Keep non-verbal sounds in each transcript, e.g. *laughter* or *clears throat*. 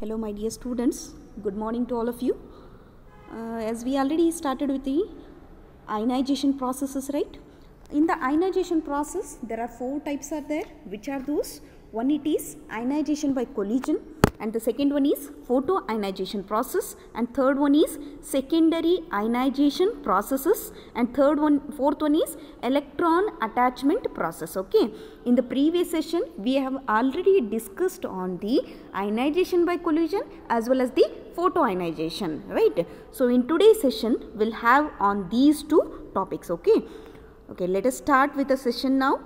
Hello, my dear students. Good morning to all of you. Uh, as we already started with the ionization processes, right? In the ionization process, there are four types are there. Which are those? One it is ionization by collision, and the second one is photoionization process, and third one is secondary ionization processes, and third one, fourth one is electron attachment process. Okay. In the previous session, we have already discussed on the ionization by collision as well as the photoionization, right? So in today's session, we'll have on these two topics. Okay. Okay. Let us start with the session now.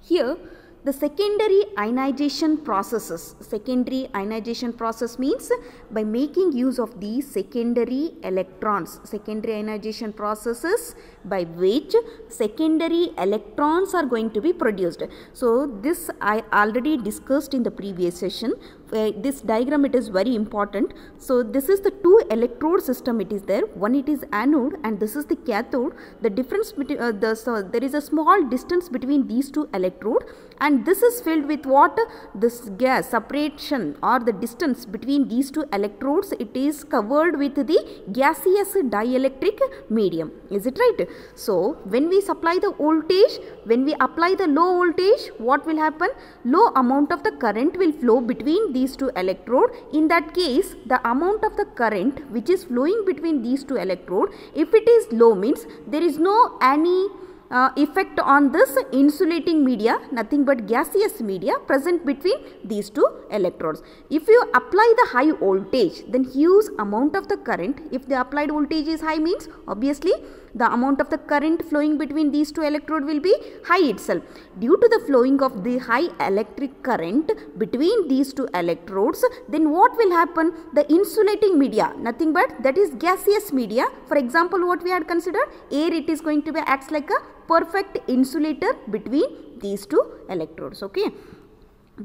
Here the secondary ionization processes. Secondary ionization process means by making use of these secondary electrons. Secondary ionization processes by which secondary electrons are going to be produced. So this i already discussed in the previous session uh, this diagram it is very important. So this is the two electrode system it is there. One it is anode and this is the cathode. The difference between uh, the so there is a small distance between these two electrode and this is filled with what? This gas separation or the distance between these two electrodes it is covered with the gaseous dielectric medium. Is it right? So when we supply the voltage when we apply the low voltage what will happen? Low amount of the current will flow between these two electrode in that case the amount of the current which is flowing between these two electrode if it is low means there is no any uh, effect on this insulating media nothing but gaseous media present between these two electrodes. If you apply the high voltage then huge amount of the current if the applied voltage is high means obviously the amount of the current flowing between these two electrode will be high itself. Due to the flowing of the high electric current between these two electrodes then what will happen? The insulating media nothing but that is gaseous media. For example what we had considered air it is going to be acts like a perfect insulator between these two electrodes okay?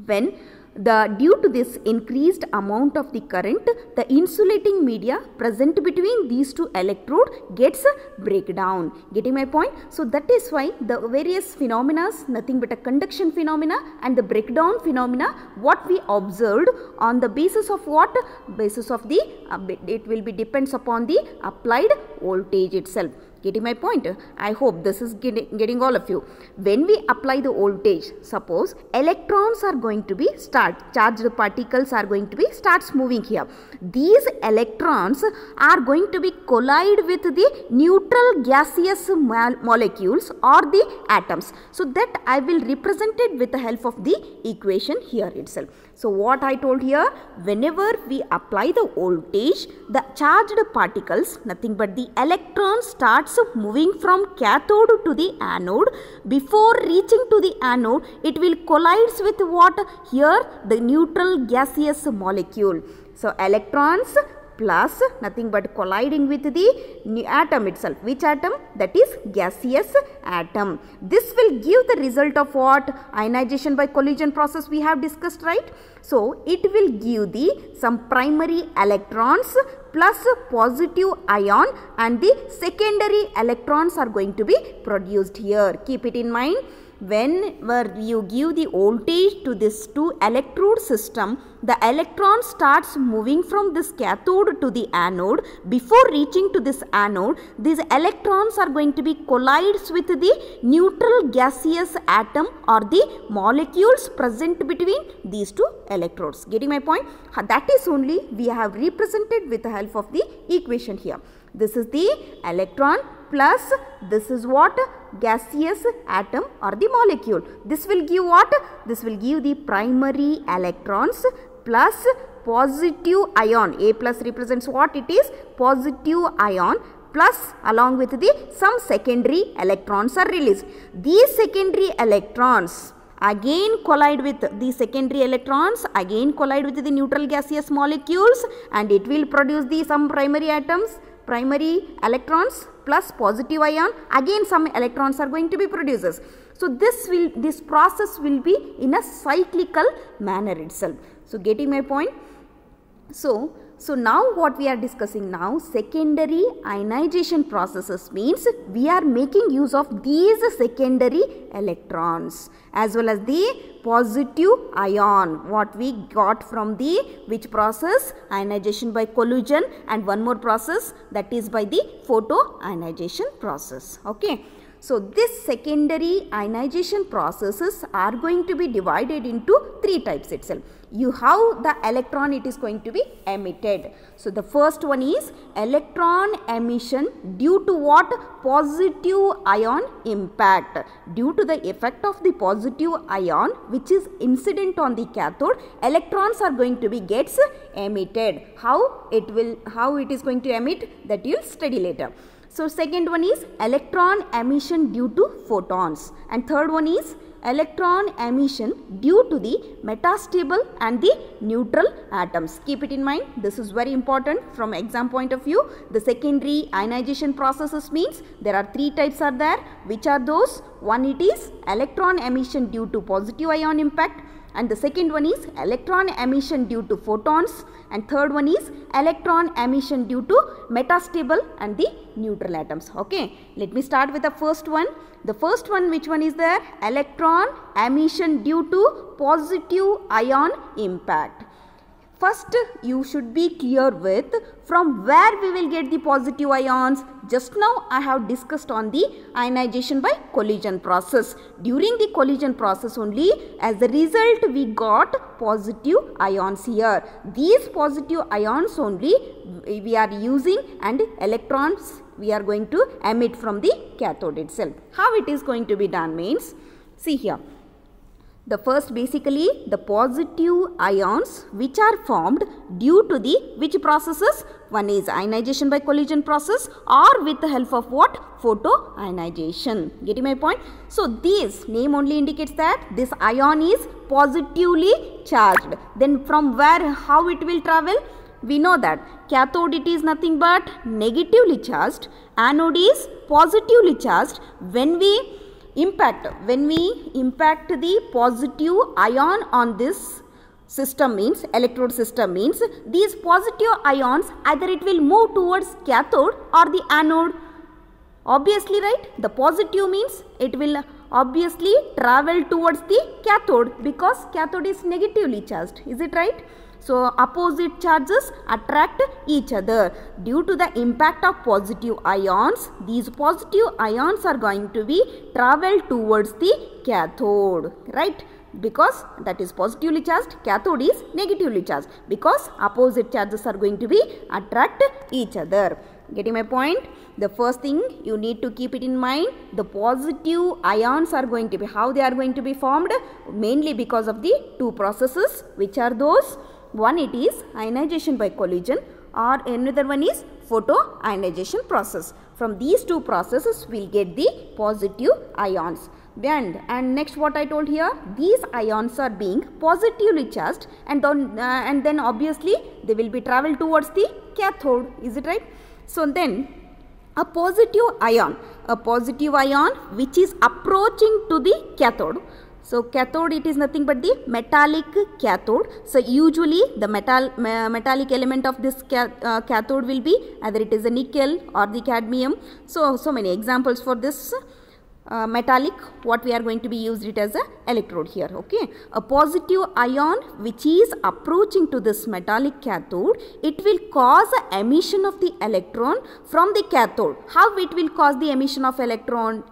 When the due to this increased amount of the current the insulating media present between these two electrode gets breakdown. Getting my point? So that is why the various phenomena nothing but a conduction phenomena and the breakdown phenomena what we observed on the basis of what? Basis of the uh, it will be depends upon the applied voltage itself getting my point? I hope this is getting, getting all of you. When we apply the voltage suppose electrons are going to be start charged particles are going to be starts moving here. These electrons are going to be collide with the neutral gaseous molecules or the atoms. So that i will represent it with the help of the equation here itself so what I told here, whenever we apply the voltage, the charged particles, nothing but the electron starts moving from cathode to the anode. Before reaching to the anode, it will collides with what? Here the neutral gaseous molecule. So electrons plus nothing but colliding with the atom itself. Which atom? That is gaseous atom. This will give the result of what? Ionization by collision process we have discussed right. So, it will give the some primary electrons plus positive ion and the secondary electrons are going to be produced here. Keep it in mind whenever you give the voltage to this two electrode system the electron starts moving from this cathode to the anode. Before reaching to this anode these electrons are going to be collides with the neutral gaseous atom or the molecules present between these two electrodes. Getting my point? That is only we have represented with the help of the equation here. This is the electron plus this is what? Gaseous atom or the molecule. This will give what? This will give the primary electrons plus positive ion. A plus represents what it is? Positive ion plus along with the some secondary electrons are released. These secondary electrons again collide with the secondary electrons again collide with the neutral gaseous molecules and it will produce the some primary atoms primary electrons plus positive ion again some electrons are going to be produced. So this will this process will be in a cyclical manner itself. So getting my point? So, so now what we are discussing now secondary ionization processes means we are making use of these secondary electrons as well as the positive ion what we got from the which process? Ionization by collision and one more process that is by the photoionization process. Okay. So, this secondary ionization processes are going to be divided into three types itself. You have the electron it is going to be emitted. So, the first one is electron emission due to what? Positive ion impact. Due to the effect of the positive ion which is incident on the cathode, electrons are going to be gets emitted. How it will, how it is going to emit that you will study later. So, second one is electron emission due to photons. And third one is electron emission due to the metastable and the neutral atoms. Keep it in mind. This is very important from exam point of view. The secondary ionization processes means there are three types are there. Which are those? One it is electron emission due to positive ion impact and the second one is electron emission due to photons. And third one is electron emission due to metastable and the neutral atoms. Okay let me start with the first one. The first one which one is there? Electron emission due to positive ion impact First, you should be clear with from where we will get the positive ions. Just now, I have discussed on the ionization by collision process. During the collision process only, as a result, we got positive ions here. These positive ions only we are using and electrons we are going to emit from the cathode itself. How it is going to be done means, see here the first basically the positive ions which are formed due to the which processes? One is ionization by collision process or with the help of what? Photoionization. Getting my point? So this name only indicates that this ion is positively charged. Then from where how it will travel? We know that cathode it is nothing but negatively charged. Anode is positively charged. When we impact. When we impact the positive ion on this system means electrode system means these positive ions either it will move towards cathode or the anode. Obviously right? The positive means it will obviously travel towards the cathode because cathode is negatively charged. Is it right so, opposite charges attract each other. Due to the impact of positive ions, these positive ions are going to be travel towards the cathode, right? Because that is positively charged, cathode is negatively charged. Because opposite charges are going to be attract each other. Getting my point? The first thing you need to keep it in mind, the positive ions are going to be, how they are going to be formed? Mainly because of the two processes, which are those one it is ionization by collision or another one is photoionization process. From these two processes we will get the positive ions. And, and next what I told here, these ions are being positively charged and then, uh, and then obviously they will be travel towards the cathode. Is it right? So then a positive ion, a positive ion which is approaching to the cathode so, cathode it is nothing but the metallic cathode. So, usually the metal metallic element of this uh, cathode will be either it is a nickel or the cadmium. So, so many examples for this uh, metallic what we are going to be used it as a electrode here okay a positive ion which is approaching to this metallic cathode it will cause emission of the electron from the cathode how it will cause the emission of electron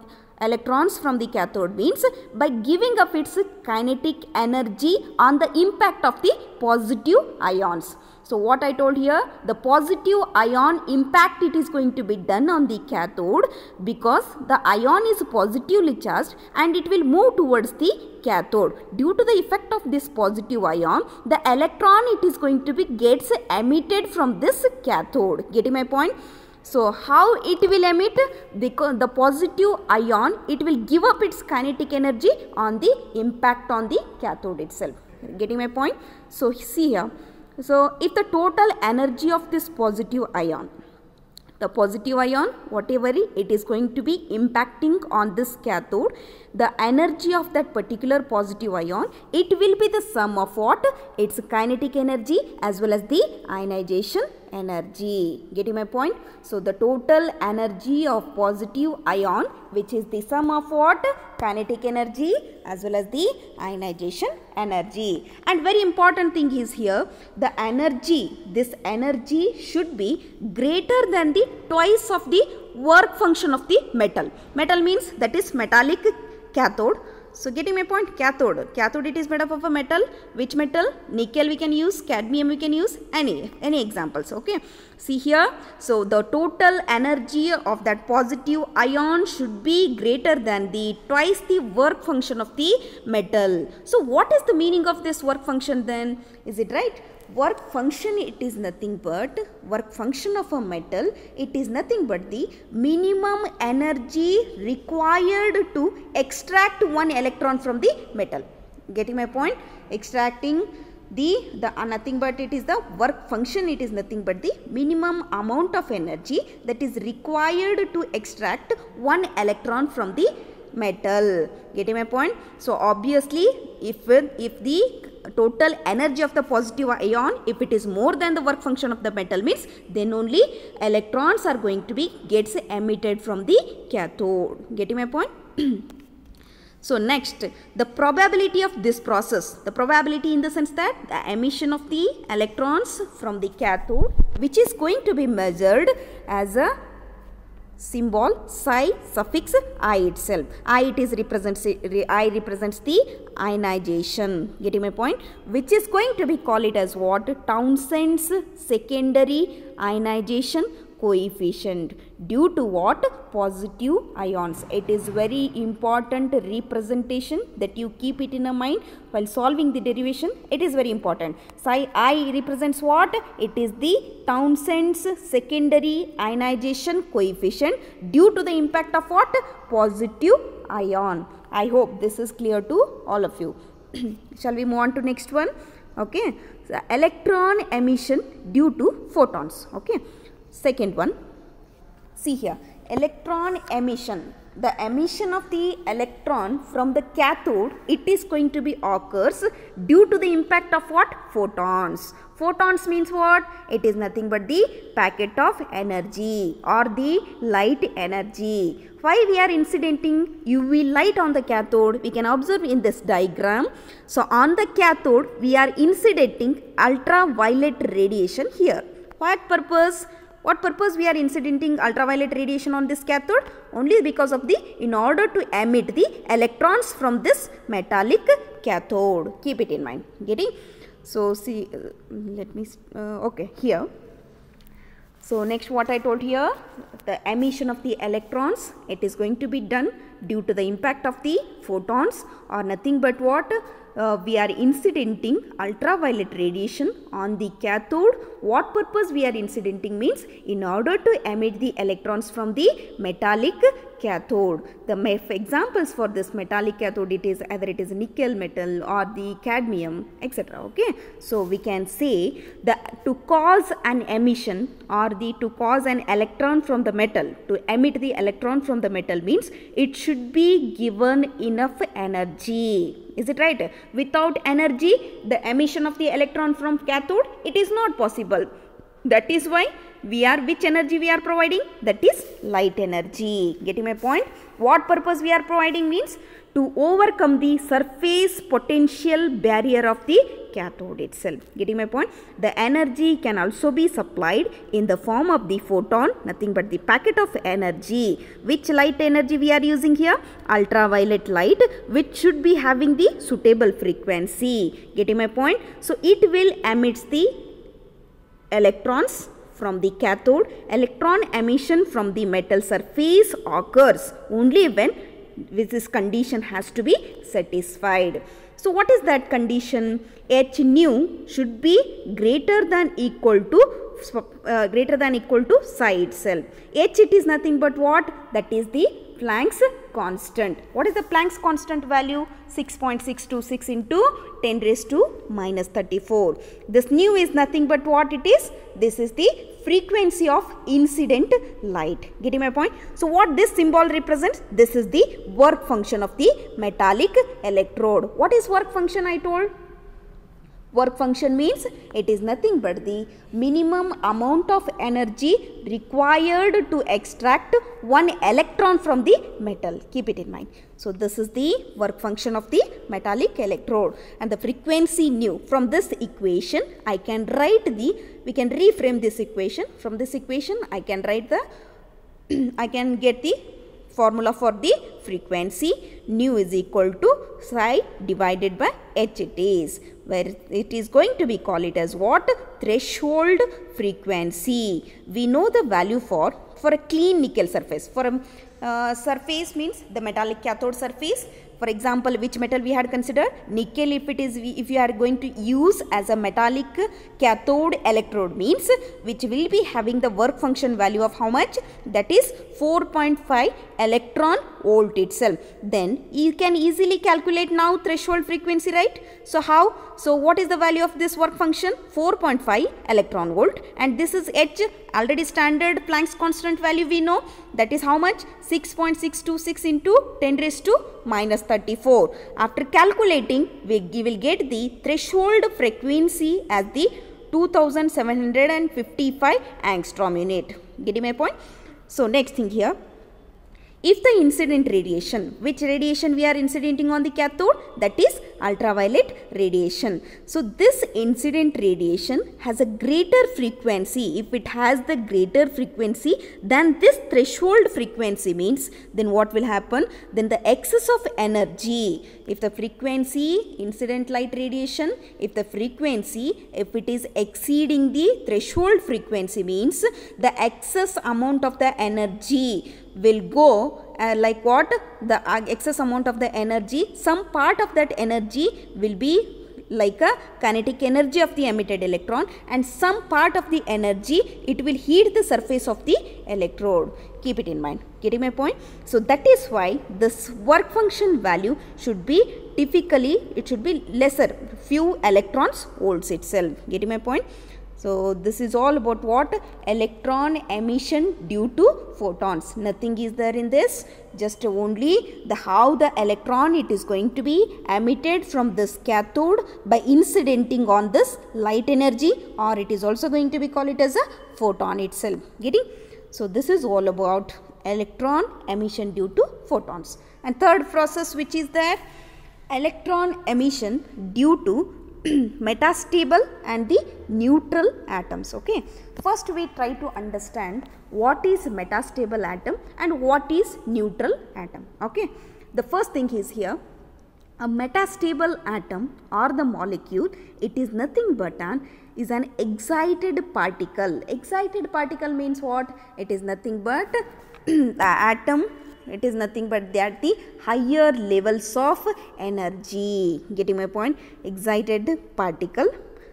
electrons from the cathode means by giving up its kinetic energy on the impact of the positive ions. So what I told here, the positive ion impact it is going to be done on the cathode because the ion is positively charged and it will move towards the cathode. Due to the effect of this positive ion, the electron it is going to be gets emitted from this cathode. Getting my point? So, how it will emit? Because the positive ion, it will give up its kinetic energy on the impact on the cathode itself. Getting my point? So, see here. So, if the total energy of this positive ion, the positive ion whatever it is going to be impacting on this cathode the energy of that particular positive ion it will be the sum of what? Its kinetic energy as well as the ionization energy. Getting my point? So the total energy of positive ion which is the sum of what? Kinetic energy as well as the ionization energy. And very important thing is here the energy this energy should be greater than the twice of the work function of the metal. Metal means that is metallic cathode so getting my point cathode. Cathode it is made up of a metal. Which metal? Nickel we can use, cadmium we can use, any, any examples. Okay. See here. So the total energy of that positive ion should be greater than the twice the work function of the metal. So what is the meaning of this work function then? Is it right? Work function it is nothing but work function of a metal it is nothing but the minimum energy required to extract one electron from the metal. Getting my point? Extracting the the uh, nothing but it is the work function it is nothing but the minimum amount of energy that is required to extract one electron from the metal. Getting my point? So obviously if if the total energy of the positive ion if it is more than the work function of the metal means then only electrons are going to be gets emitted from the cathode. Getting my point? *clears throat* So next the probability of this process. The probability in the sense that the emission of the electrons from the cathode which is going to be measured as a symbol psi suffix i itself. I it is represents i represents the ionization. Getting my point? Which is going to be called it as what? Townsend's secondary ionization coefficient due to what? Positive ions. It is very important representation that you keep it in a mind while solving the derivation. It is very important. Psi i represents what? It is the townsend's secondary ionization coefficient due to the impact of what? Positive ion. I hope this is clear to all of you. *clears throat* Shall we move on to next one? Okay. So electron emission due to photons. Okay Second one, see here, electron emission. The emission of the electron from the cathode, it is going to be occurs due to the impact of what? Photons. Photons means what? It is nothing but the packet of energy or the light energy. Why we are incidenting UV light on the cathode? We can observe in this diagram. So, on the cathode, we are incidenting ultraviolet radiation here. What purpose? What purpose we are incidenting ultraviolet radiation on this cathode? Only because of the, in order to emit the electrons from this metallic cathode. Keep it in mind. Getting? So, see, uh, let me, uh, okay, here. So, next what I told here, the emission of the electrons, it is going to be done due to the impact of the photons or nothing but what? Uh, we are incidenting ultraviolet radiation on the cathode. What purpose we are incidenting means in order to emit the electrons from the metallic cathode. The examples for this metallic cathode it is either it is nickel metal or the cadmium etc. Okay. So we can say that to cause an emission or the to cause an electron from the metal to emit the electron from the metal means it should be given enough energy is it right? Without energy, the emission of the electron from cathode, it is not possible. That is why we are, which energy we are providing? That is light energy. Getting my point? What purpose we are providing means to overcome the surface potential barrier of the cathode itself. Getting my point? The energy can also be supplied in the form of the photon, nothing but the packet of energy. Which light energy we are using here? Ultraviolet light, which should be having the suitable frequency. Getting my point? So, it will emit the electrons from the cathode. Electron emission from the metal surface occurs only when this condition has to be satisfied. So, what is that condition? H nu should be greater than equal to uh, greater than equal to psi itself. H it is nothing but what? That is the Planck's constant. What is the Planck's constant value? 6.626 into 10 raised to minus 34. This nu is nothing but what it is? This is the frequency of incident light. Getting my point? So what this symbol represents this is the work function of the metallic electrode. What is work function i told Work function means it is nothing but the minimum amount of energy required to extract one electron from the metal. Keep it in mind. So, this is the work function of the metallic electrode and the frequency nu. From this equation, I can write the, we can reframe this equation. From this equation, I can write the, *clears throat* I can get the formula for the frequency. Nu is equal to psi divided by h it is where it is going to be called it as what? Threshold frequency. We know the value for for a clean nickel surface. For a uh, surface means the metallic cathode surface for example which metal we had considered? Nickel if it is if you are going to use as a metallic cathode electrode means which will be having the work function value of how much? That is 4.5 electron volt itself. Then you can easily calculate now threshold frequency right? So how? So what is the value of this work function? 4.5 electron volt. And this is h already standard Planck's constant value we know. That is how much? 6.626 into 10 raised to minus 34. After calculating we will get the threshold frequency as the 2755 angstrom unit. Getting my point? So next thing here if the incident radiation which radiation we are incidenting on the cathode that is ultraviolet radiation. So this incident radiation has a greater frequency. If it has the greater frequency than this threshold frequency means then what will happen? Then the excess of energy if the frequency incident light radiation if the frequency if it is exceeding the threshold frequency means the excess amount of the energy will go uh, like what? The uh, excess amount of the energy some part of that energy will be like a kinetic energy of the emitted electron and some part of the energy it will heat the surface of the electrode. Keep it in mind. Getting my point? So that is why this work function value should be typically it should be lesser. Few electrons volts itself. Getting my point so this is all about what electron emission due to photons. Nothing is there in this. Just only the how the electron it is going to be emitted from this cathode by incidenting on this light energy or it is also going to be called it as a photon itself. Getting? So this is all about electron emission due to photons. And third process which is there electron emission due to *clears throat* metastable and the neutral atoms okay? First we try to understand what is metastable atom and what is neutral atom okay? The first thing is here. A metastable atom or the molecule. It is nothing but an is an excited particle. Excited particle means what? It is nothing but *clears throat* the atom. It is nothing but they are the higher levels of energy. Getting my point? Excited particle.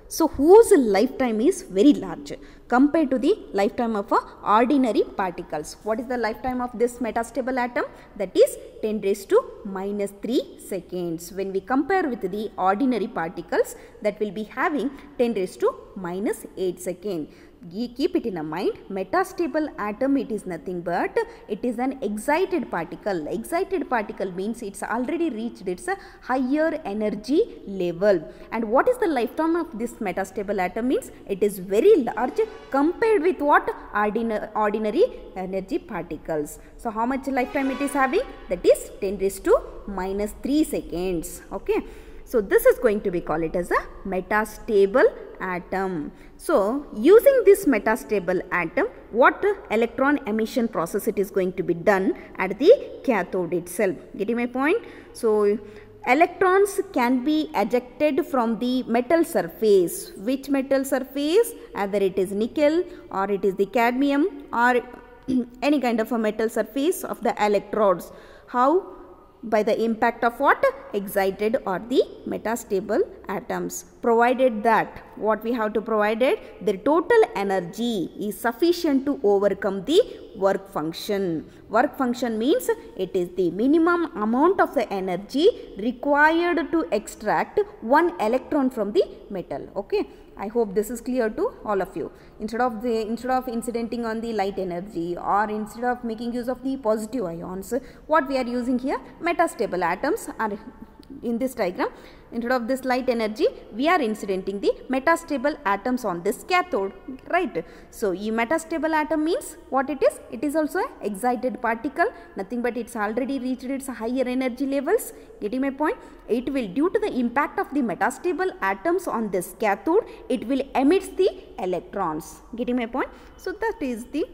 So whose lifetime is very large compared to the lifetime of a ordinary particles. What is the lifetime of this metastable atom? That is 10 raised to minus 3 seconds. When we compare with the ordinary particles that will be having 10 raised to minus 8 seconds keep it in a mind. Metastable atom it is nothing but it is an excited particle. Excited particle means it's already reached its higher energy level. And what is the lifetime of this metastable atom means? It is very large compared with what ordinary, ordinary energy particles. So how much lifetime it is having? That is 10 raised to minus 3 seconds. Okay so this is going to be called it as a metastable atom. So using this metastable atom, what electron emission process it is going to be done at the cathode itself. Getting my point? So electrons can be ejected from the metal surface. Which metal surface? Either it is nickel or it is the cadmium or *clears throat* any kind of a metal surface of the electrodes. How? By the impact of what? Excited or the metastable atoms. Provided that what we have to provide it the total energy is sufficient to overcome the work function. Work function means it is the minimum amount of the energy required to extract one electron from the metal. Okay I hope this is clear to all of you. Instead of the instead of incidenting on the light energy or instead of making use of the positive ions, what we are using here metastable atoms are in this diagram. Instead of this light energy we are incidenting the metastable atoms on this cathode right? So e metastable atom means what it is? It is also a excited particle. Nothing but it's already reached its higher energy levels. Getting my point? It will due to the impact of the metastable atoms on this cathode it will emits the electrons. Getting my point? So that is the,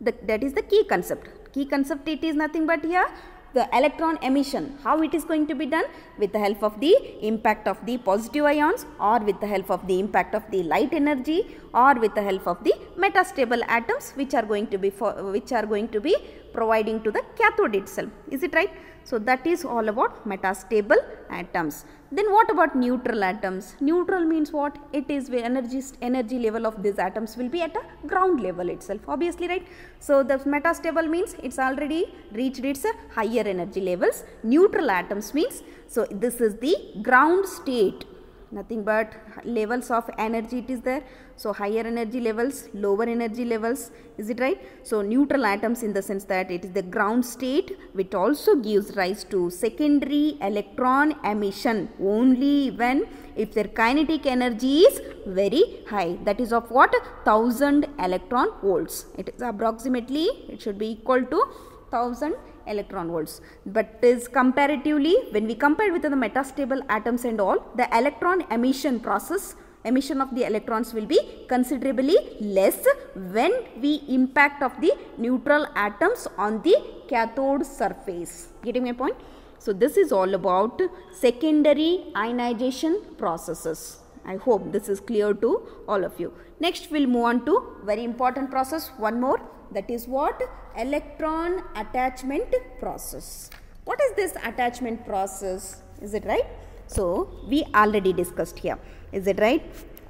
the that is the key concept. Key concept it is nothing but here the electron emission how it is going to be done? With the help of the impact of the positive ions or with the help of the impact of the light energy or with the help of the metastable atoms which are going to be for, which are going to be providing to the cathode itself. Is it right? So that is all about metastable atoms. Then what about neutral atoms? Neutral means what? It is the energy energy level of these atoms will be at a ground level itself obviously right? So the metastable means it's already reached its higher energy levels. Neutral atoms means so this is the ground state nothing but levels of energy it is there. So higher energy levels lower energy levels is it right? So neutral atoms in the sense that it is the ground state which also gives rise to secondary electron emission only when if their kinetic energy is very high. That is of what? 1000 electron volts. It is approximately it should be equal to 1000 electron volts. But is comparatively when we compare with the metastable atoms and all the electron emission process emission of the electrons will be considerably less when we impact of the neutral atoms on the cathode surface. Getting my point? So this is all about secondary ionization processes. I hope this is clear to all of you. Next we'll move on to very important process. One more that is what electron attachment process. What is this attachment process? Is it right? So we already discussed here. Is it right?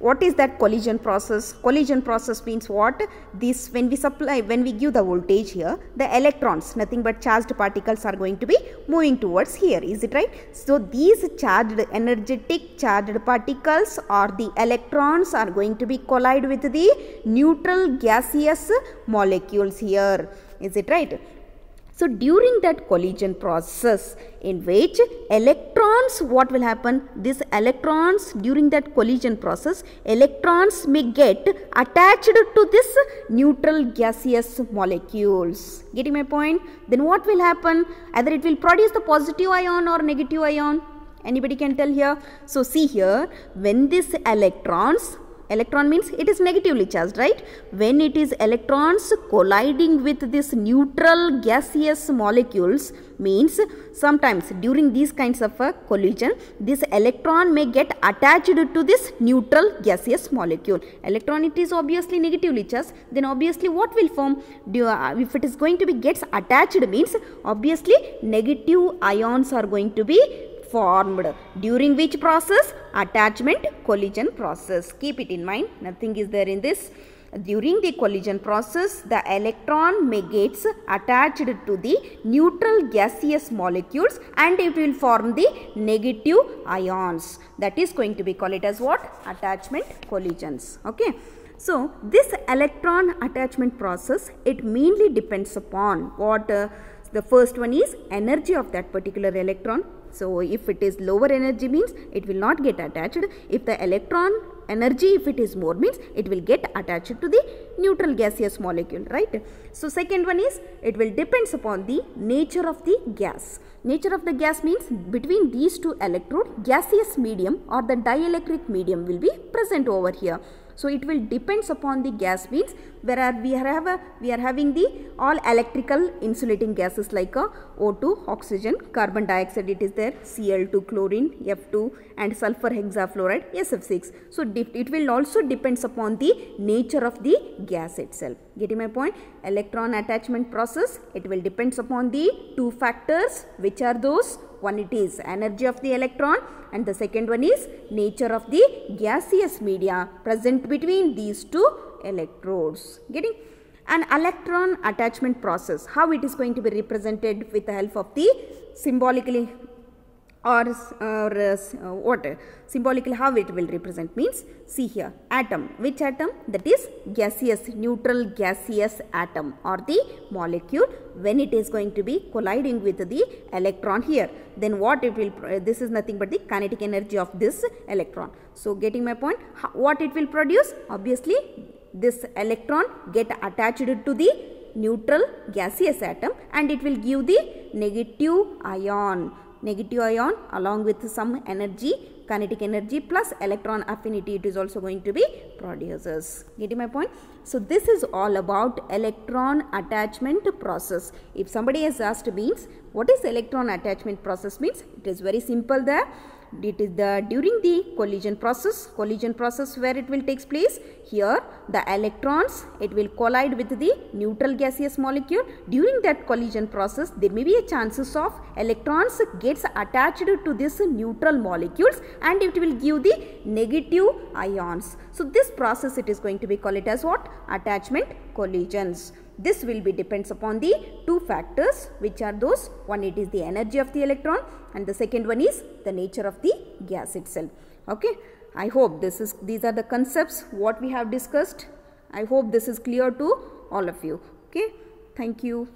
What is that collision process? Collision process means what? This when we supply when we give the voltage here the electrons nothing but charged particles are going to be moving towards here is it right? So these charged energetic charged particles or the electrons are going to be collide with the neutral gaseous molecules here is it right so during that collision process in which electrons what will happen? These electrons during that collision process electrons may get attached to this neutral gaseous molecules. Getting my point? Then what will happen? Either it will produce the positive ion or negative ion. Anybody can tell here? So see here when these electrons electron means it is negatively charged right? When it is electrons colliding with this neutral gaseous molecules means sometimes during these kinds of a collision this electron may get attached to this neutral gaseous molecule. Electron it is obviously negatively charged then obviously what will form? Uh, if it is going to be gets attached means obviously negative ions are going to be formed. During which process? Attachment collision process. Keep it in mind. Nothing is there in this. During the collision process the electron may gets attached to the neutral gaseous molecules and it will form the negative ions. That is going to be called it as what? Attachment collisions. Okay. So this electron attachment process it mainly depends upon what uh, the first one is energy of that particular electron so, if it is lower energy means it will not get attached. If the electron energy if it is more means it will get attached to the neutral gaseous molecule right. So, second one is it will depends upon the nature of the gas. Nature of the gas means between these two electrode gaseous medium or the dielectric medium will be present over here. So it will depends upon the gas means where we have a, we are having the all electrical insulating gases like uh, a O2, oxygen, carbon dioxide it is there, Cl2, chlorine, F2 and sulfur hexafluoride SF6. So it will also depends upon the nature of the gas itself. Getting my point? Electron attachment process it will depends upon the two factors which are those one it is energy of the electron and the second one is nature of the gaseous media present between these two electrodes. Getting an electron attachment process how it is going to be represented with the help of the symbolically or, or uh, what? Symbolically how it will represent means see here atom. Which atom? That is gaseous neutral gaseous atom or the molecule when it is going to be colliding with the electron here. Then what it will uh, this is nothing but the kinetic energy of this electron. So getting my point? How, what it will produce? Obviously this electron get attached to the neutral gaseous atom and it will give the negative ion. Negative ion along with some energy kinetic energy plus electron affinity it is also going to be produces getting my point? So this is all about electron attachment process. If somebody has asked means what is electron attachment process means? It is very simple there it is the during the collision process collision process where it will takes place. Here the electrons it will collide with the neutral gaseous molecule. During that collision process there may be a chances of electrons gets attached to this neutral molecules and it will give the negative ions. So this process it is going to be called it as what? Attachment collisions this will be depends upon the two factors which are those one it is the energy of the electron and the second one is the nature of the gas itself. Okay. I hope this is these are the concepts what we have discussed. I hope this is clear to all of you. Okay. Thank you.